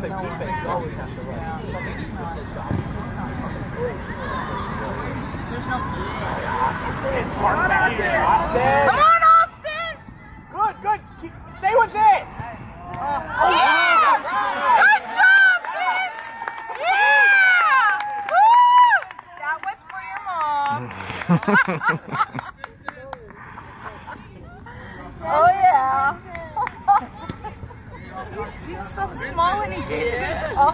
Defense, you always have to run. There's no. Come Come on, Austin! Good, good. Keep, stay with it. Oh, oh, good job, Vince! Yeah! That was for your mom. oh yeah. He's, so small and he gave it his, all.